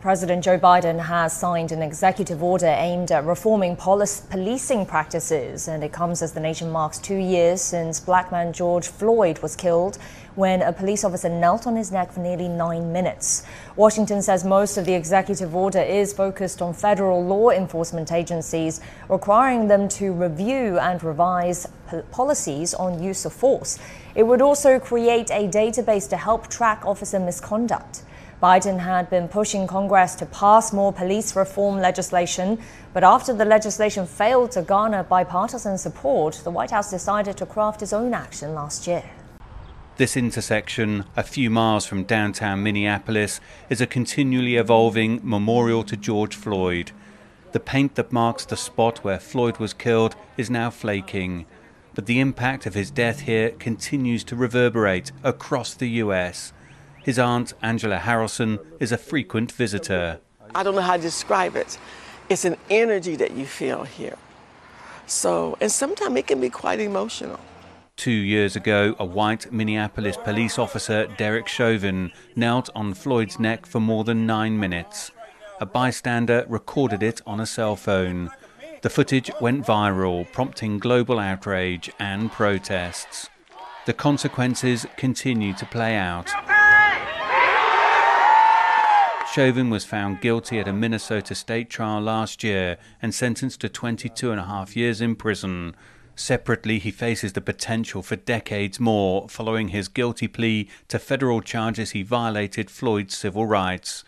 President Joe Biden has signed an executive order aimed at reforming policing practices, and it comes as the nation marks two years since black man George Floyd was killed when a police officer knelt on his neck for nearly nine minutes. Washington says most of the executive order is focused on federal law enforcement agencies, requiring them to review and revise policies on use of force. It would also create a database to help track officer misconduct. Biden had been pushing Congress to pass more police reform legislation, but after the legislation failed to garner bipartisan support, the White House decided to craft its own action last year. This intersection, a few miles from downtown Minneapolis, is a continually evolving memorial to George Floyd. The paint that marks the spot where Floyd was killed is now flaking, but the impact of his death here continues to reverberate across the U.S. His aunt, Angela Harrelson, is a frequent visitor. I don't know how to describe it. It's an energy that you feel here. So, and sometimes it can be quite emotional. Two years ago, a white Minneapolis police officer, Derek Chauvin, knelt on Floyd's neck for more than nine minutes. A bystander recorded it on a cell phone. The footage went viral, prompting global outrage and protests. The consequences continue to play out. Chauvin was found guilty at a Minnesota state trial last year and sentenced to 22 and a half years in prison. Separately, he faces the potential for decades more following his guilty plea to federal charges he violated Floyd's civil rights.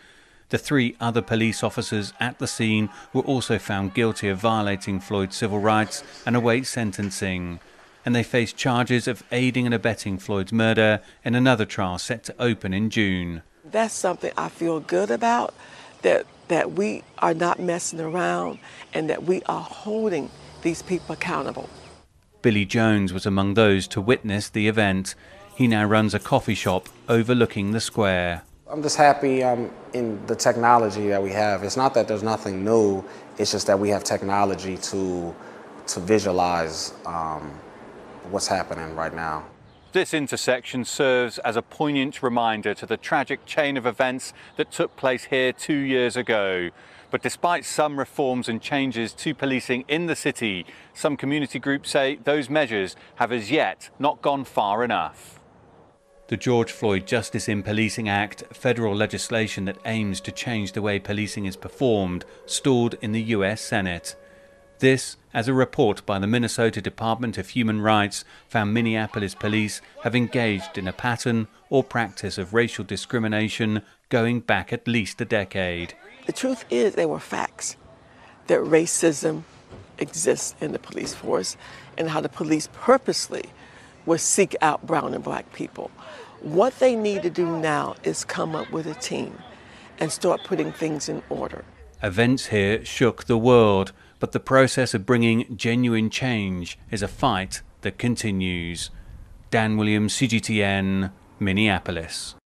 The three other police officers at the scene were also found guilty of violating Floyd's civil rights and await sentencing. And they face charges of aiding and abetting Floyd's murder in another trial set to open in June that's something I feel good about, that, that we are not messing around and that we are holding these people accountable. Billy Jones was among those to witness the event. He now runs a coffee shop overlooking the square. I'm just happy um, in the technology that we have. It's not that there's nothing new, it's just that we have technology to, to visualize um, what's happening right now. This intersection serves as a poignant reminder to the tragic chain of events that took place here two years ago. But despite some reforms and changes to policing in the city, some community groups say those measures have as yet not gone far enough. The George Floyd Justice in Policing Act, federal legislation that aims to change the way policing is performed, stalled in the US Senate. This, as a report by the Minnesota Department of Human Rights found Minneapolis police have engaged in a pattern or practice of racial discrimination going back at least a decade. The truth is, there were facts that racism exists in the police force and how the police purposely would seek out brown and black people. What they need to do now is come up with a team and start putting things in order. Events here shook the world but the process of bringing genuine change is a fight that continues. Dan Williams, CGTN, Minneapolis.